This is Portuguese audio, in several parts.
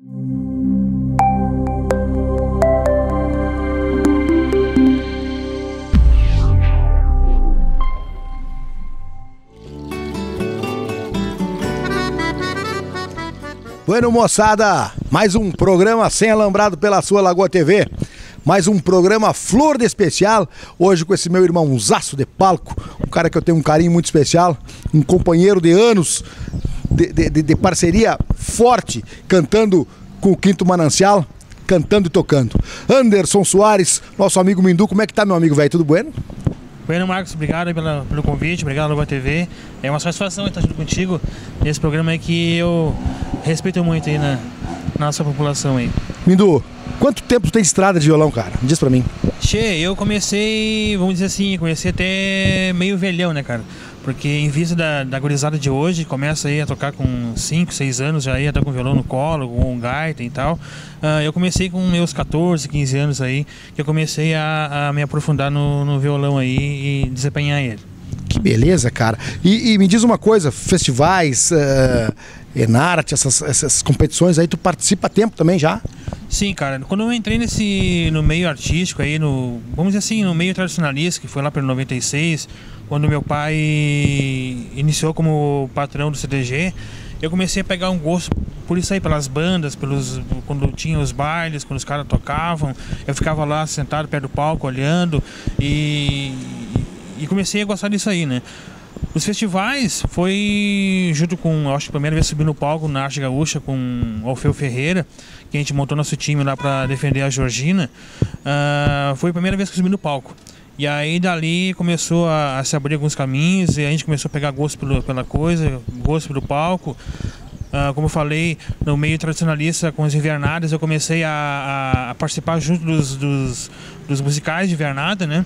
Bueno, moçada, mais um programa sem alambrado pela sua Lagoa TV. Mais um programa Flor de Especial. Hoje com esse meu irmãozaço de palco, um cara que eu tenho um carinho muito especial, um companheiro de anos de, de, de parceria forte, cantando com o Quinto Manancial, cantando e tocando. Anderson Soares, nosso amigo Mindu, como é que tá, meu amigo velho? Tudo bueno? Bueno, Marcos, obrigado pela, pelo convite, obrigado Lagoa TV. É uma satisfação estar junto contigo nesse programa aí que eu respeito muito aí na, na nossa população aí. Mindu, quanto tempo tu tem de estrada de violão, cara? Diz pra mim. Che, eu comecei, vamos dizer assim, comecei até meio velhão, né, cara? Porque em vista da, da gurizada de hoje, começa aí a tocar com 5, 6 anos, já ia estar com violão no colo, com gaita e tal. Uh, eu comecei com meus 14, 15 anos aí, que eu comecei a, a me aprofundar no, no, violão aí e desempenhar ele. Que beleza, cara. E, e me diz uma coisa, festivais, uh, Enarte, essas, essas competições aí, tu participa a tempo também já? Sim, cara. Quando eu entrei nesse no meio artístico aí, no vamos dizer assim, no meio tradicionalista, que foi lá pelo 96, quando meu pai iniciou como patrão do CDG, eu comecei a pegar um gosto por isso aí, pelas bandas, pelos quando tinha os bailes, quando os caras tocavam, eu ficava lá sentado perto do palco olhando e, e comecei a gostar disso aí, né? Os festivais foi junto com, acho que a primeira vez subi no palco na Arte Gaúcha com Alfeu Ferreira, que a gente montou nosso time lá para defender a Georgina. Uh, foi a primeira vez que subi no palco. E aí dali começou a, a, se abrir alguns caminhos e a gente começou a pegar gosto pelo, pela coisa, gosto pelo palco. Uh, como eu falei, no meio tradicionalista com as invernadas, eu comecei a, a, a participar junto dos, dos, dos, musicais de invernada, né?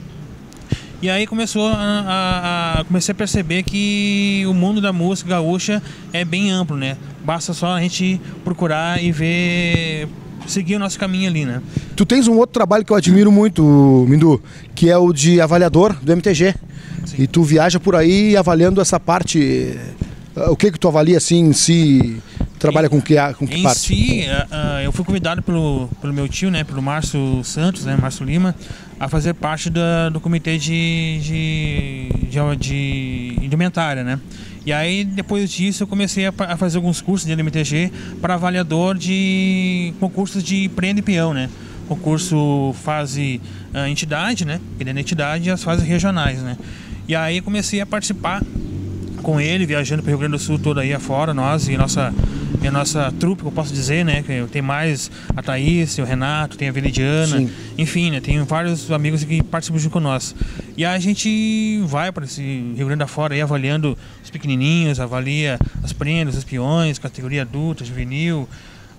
E aí começou a, a, comecei a perceber que o mundo da música gaúcha é bem amplo, né? Basta só a gente procurar e ver seguir o nosso caminho ali, né? Tu tens um outro trabalho que eu admiro muito, Mindu, que é o de avaliador do MTG. Sim. E tu viaja por aí avaliando essa parte. Eh, o que que tu avalia assim, se trabalha com que com que em parte? si, uh, eu fui convidado pelo, pelo meu tio, né, pelo Márcio Santos, né, Márcio Lima, a fazer parte da, do comitê de, de, de, de indumentária, né? E aí, depois disso, eu comecei a, fazer alguns cursos de LMTG para avaliador de concursos de prêmio e peão, né? Concurso fase uh, entidade, né? Querendo entidade e as fases regionais, né? E aí comecei a participar com ele, viajando para o Rio Grande do Sul todo aí afora, nós e nossa e a nossa trupe, que eu posso dizer, né? Que tem mais a Thaís, o Renato, tem a Veridiana, Sim. enfim, né? Tem vários amigos que participam junto com nós. E a gente vai para esse Rio Grande da Fora aí avaliando os pequenininhos, avalia as prendas, os peões, categoria adulta, juvenil,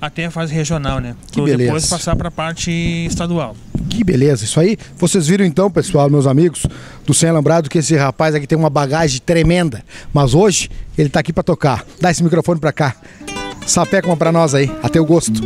até a fase regional, né? Que beleza. depois passar para a parte estadual. Que beleza, isso aí. Vocês viram então, pessoal, meus amigos do Sem Lembrado, que esse rapaz aqui tem uma bagagem tremenda. Mas hoje ele está aqui para tocar. Dá esse microfone para cá. Sapé como pra nós aí. Até o gosto.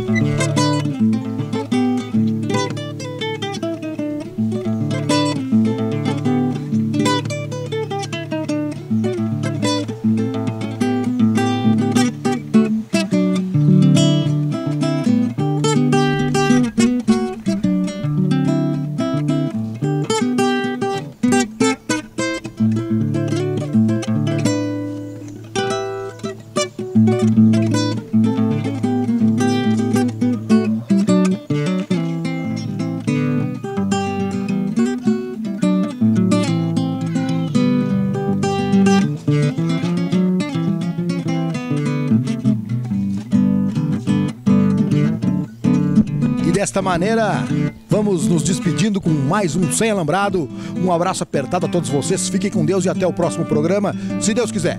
Desta maneira, vamos nos despedindo com mais um Sem Alambrado. Um abraço apertado a todos vocês. Fiquem com Deus e até o próximo programa, se Deus quiser.